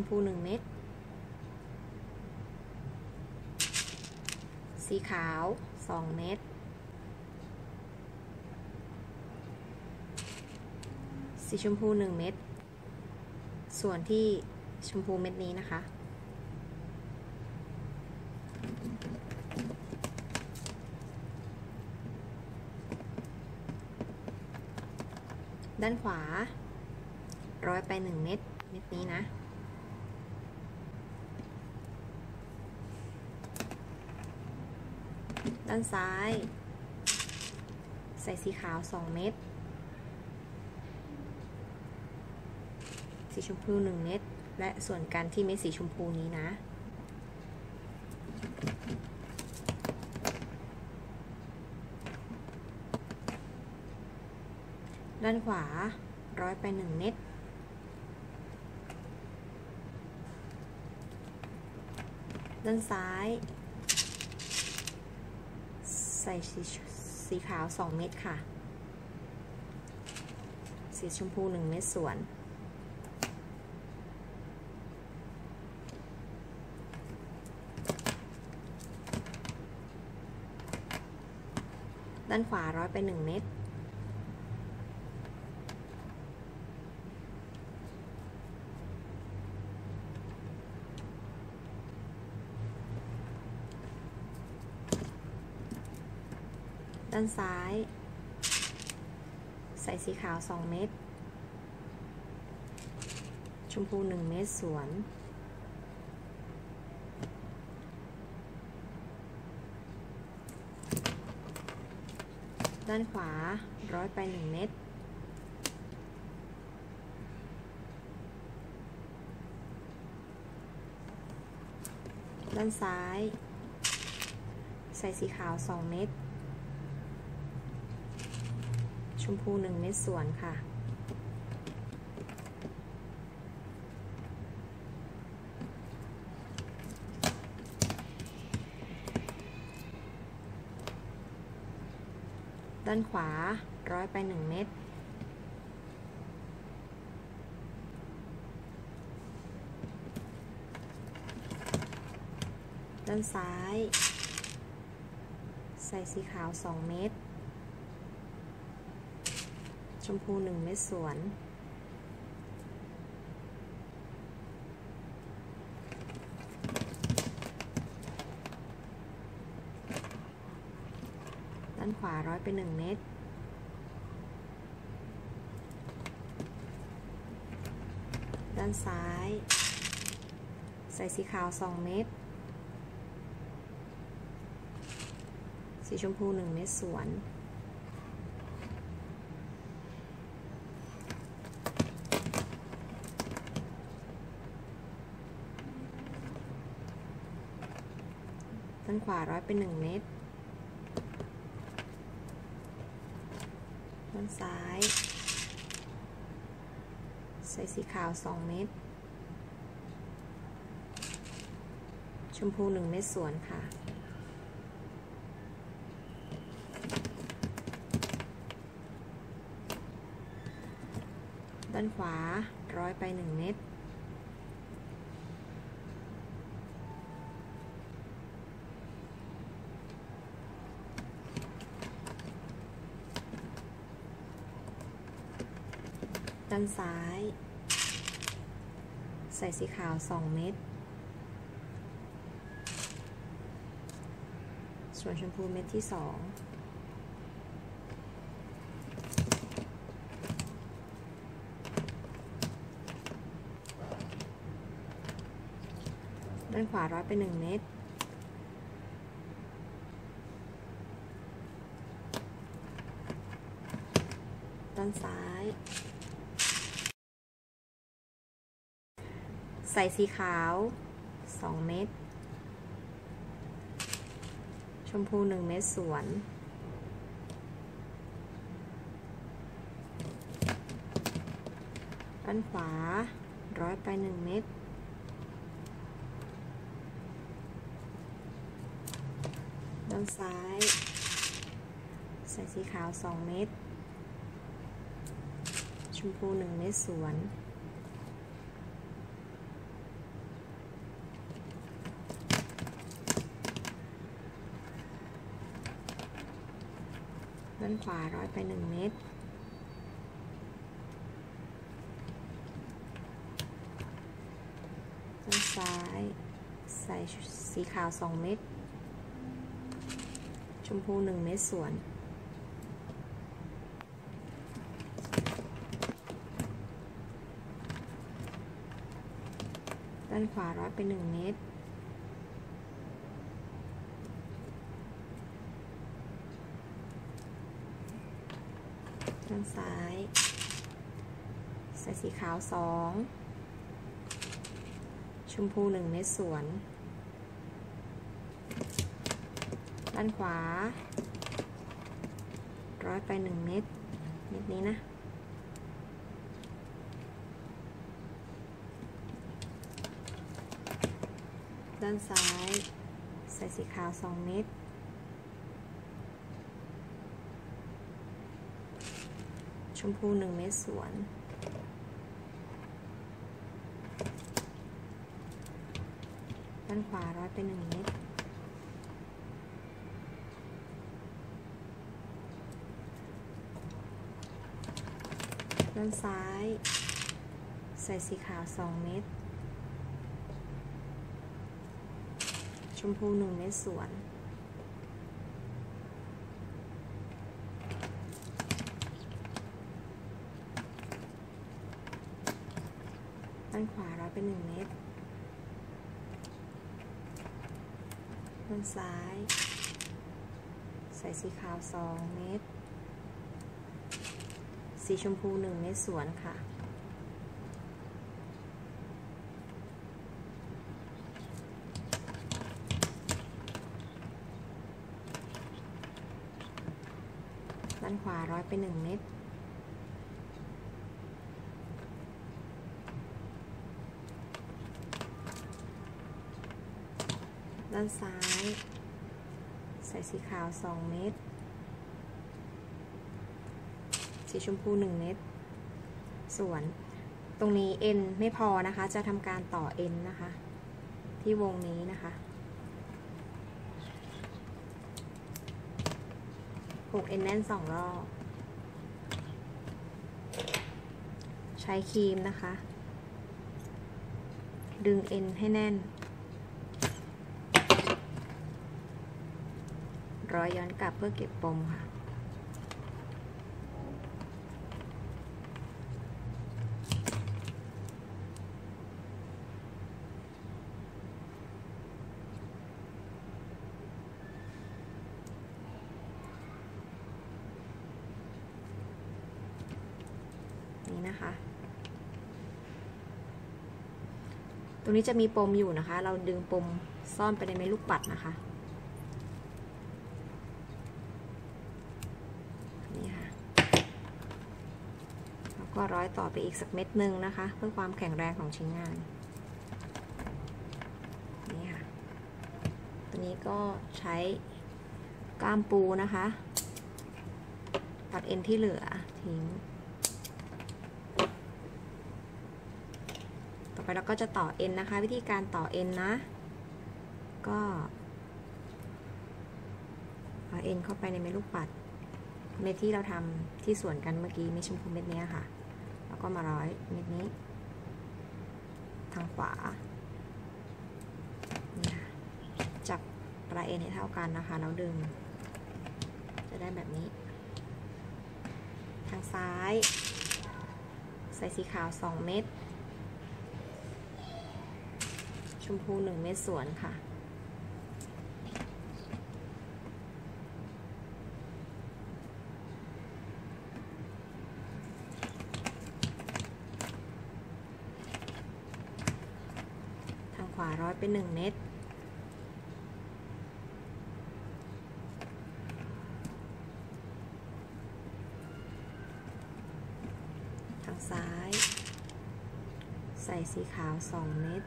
มพูหนึ่งเม็ด สีขาวสองเม็ด สีชมพูหนึ่งเม็ด ส่วนที่ชมพูเม็ดนี้นะคะ ด้านขวาร้อยไปหนึ่งเม็ดเม็ดนี้นะ ด้านซ้าย ใส่สีขาว 2 เม็ด สีชมพู 1 เม็ด และส่วนการที่เม็ดสีชมพูนี้นะ ด้านขวาร้อยไป 1 เม็ดด้านซ้าย ใส่สีขาว 2 เม็ดค่ะ สีชมพู 1 เม็ดส่วน ด้านขวาร้อยไป 1 เม็ด ด้านซ้าย ใส่สีขาว 2 เม็ด ชมพู 1 เม็ดสวน ด้านขวาร้อยไป 1 เม็ดด้านซ้าย ใส่สีขาว 2 เม็ด ชมพู1เม็ดส่วนค่ะ ด้านขวาร้อยไป1เม็ดด้านซ้าย ใส่สีขาว2เม็ด ชมพู1เม็ดสวน ด้านขวาร้อยไป1เม็ดด้านซ้าย ใส่สีขาว2เม็ดสีชมพู1เม็ดสวนานขวาร้อยไป1เม็ดด้านซ้าย ใส่สีขาว2เม็ดชมพู1เม็ดสวนค่ะด้านขวาร้อยไป1เม็ดานซ้าย ใส่สีขาว 2 เม็ด ส่วนชมพูเม็ดที่ 2 ด้านขวาร้อยไป 1 เม็ดด้านซ้าย ใส่สีขาว 2 เม็ด ชมพู 1 เม็ดสวน ด้านขวา ร้อยไป 1 เม็ด ด้านซ้าย ใส่สีขาว 2 เม็ด ชมพูหนึ่งเม็ดสวน ด้านขวาร้อยไปหนึ่งเม็ดด้านซ้ายใส่สีขาวสองเม็ด ชมพูหนึ่งเม็ดสวน ด้านขวาร้อยไปหนึ่งเมตร ด้านซ้าย ใส่สีขาวสองชมพูหนึ่งเม็ดสวน ด้านขวา ร้อยไปหนึ่งเม็ดเม็ดนี้นะด้านซ้าย ใส่สีขาว2เม็ด มพู1เม็ดสวน ด้านขวาร้อยไป1เม็ดด้านซ้าย ใส่สีขาว2เม็ดชมพูหนึ่งเม็ดสวน ด้านขวาร้อยเป็นหนึ่งเม็ดด้านซ้าย ใส่สีขาวสองเม็ดสีชมพูหนึ่งเม็ดสวนค่ะด้านขวาร้อยไปหนึ่งเม็ด ด้านซ้าย ใส่สีขาวสองเม็ด สีชมพูหนึ่งเม็ด ส่วนตรงนี้เอ็นไม่พอนะคะ จะทำการต่อเอ็นนะคะ ที่วงนี้นะคะ ผูกเอ็นแน่นสองรอบ ใช้ครีมนะคะ ดึงเอ็นให้แน่น ร้อยย้อนกลับเพื่อเก็บปมค่ะนี่นะคะ ตรงนี้จะมีปมอยู่นะคะ เราดึงปมซ่อนไปในเม็ดลูกปัดนะคะ นี่ค่ะ แล้ว ก็ร้อยต่อไปอีกสักเม็ดหนึ่งนะคะ เพื่อความแข็งแรงของชิ้นงาน นี่ค่ะ ตัวนี้ก็ใช้ก้ามปูนะคะ ตัดเอ็นที่เหลือทิ้ง ต่อไปเราก็จะต่อเอ็นนะคะ วิธีการต่อเอ็นนะ ก็เอาเอ็นเข้าไปในเม็ดลูกปัด เม็ดที่เราทำที่ส่วนกันเมื่อกี้เม็ดชมพูเม็ดนี้ค่ะ แล้วก็มาร้อยเม็ดนี้ ทางขวาจับปลายเอ็นให้เท่ากันนะคะแล้วดึง จะได้แบบนี้ ทางซ้าย ใส่สีขาว 2 เม็ดชมพู 1 เม็ดสวนค่ะ เป็เม็ดทางซ้าย ใส่สีขาวสองเม็ด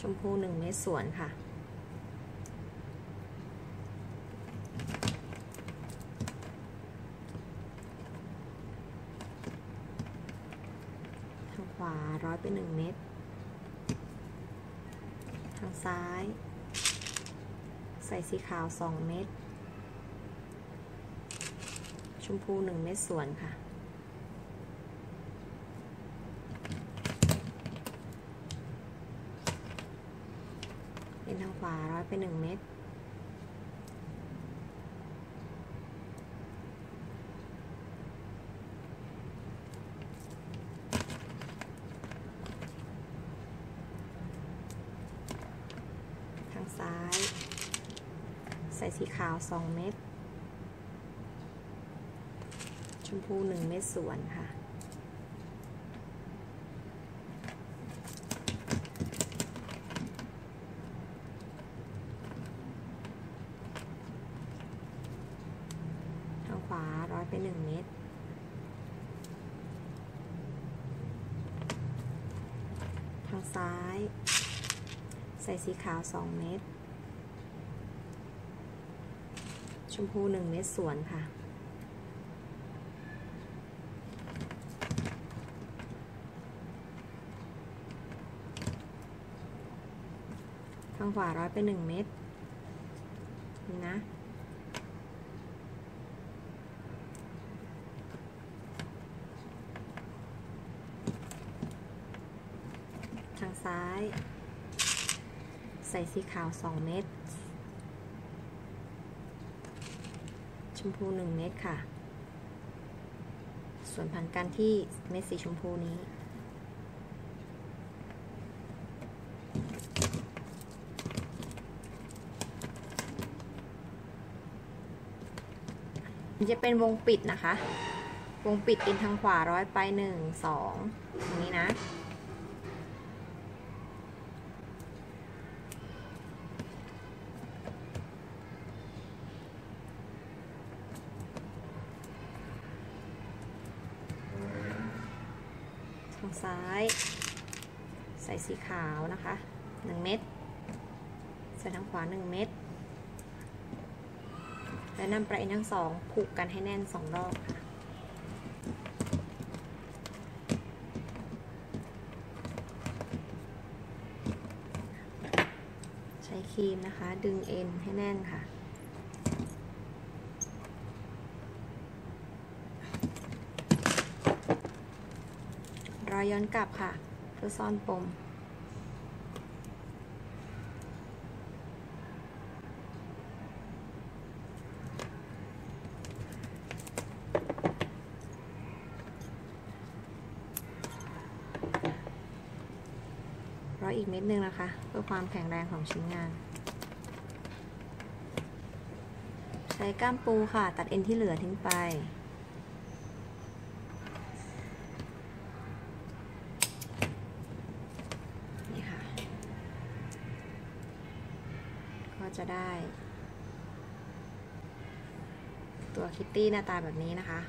ชมพูหนึ่งเม็ดสวนค่ะขวาร้อยไปหนึ่งเม็ด ซ้าย ใส่สีขาวสองเม็ด ชมพูหนึ่งเม็ดส่วนค่ะ เป็นทางขวาร้อยไปหนึ่งเม็ด ทางซ้าย ใสีขาว 2 เม็ด ชมพู 1 เม็ดส่วนค่ะ ทางขวาร้อยไป 1 เม็ดทางซ้าย ใส่สีขาว 2 เม็ด ชมพู1เม็ดสวนค่ะ ทางขวาร้อยไป1เม็ดนี่นะ ทางซ้าย ใส่สีขาว2เม็ด ช มพู 1 เม็ดค่ะ ส่วนผ่านกันที่เม็ดสีชมพูนี้มันจะเป็นวงปิดนะคะ วงปิดอินทางขวาร้อยไปหนึ่งสองตรงนี้นะางซ้าย ใส่สีขาวนะคะ 1 เม็ด ใส่ทางขวา 1 เม็ด และนำปลายทั้งสองผูกกันให้แน่นสองรอบค่ะใช้ครีมนะคะ ดึงเอ็นให้แน่นค่ะ รอยย้อนกลับค่ะ เพื่อซ่อนปม ร้อยอีกเม็ดนึงนะคะ เพื่อความแข็งแรงของชิ้นงาน ใช้ก้ามปูค่ะ ตัดเอ็นที่เหลือทิ้งไป นี่ค่ะ ก็ จะได้ ตัวคิตตี้หน้าตาแบบนี้นะคะ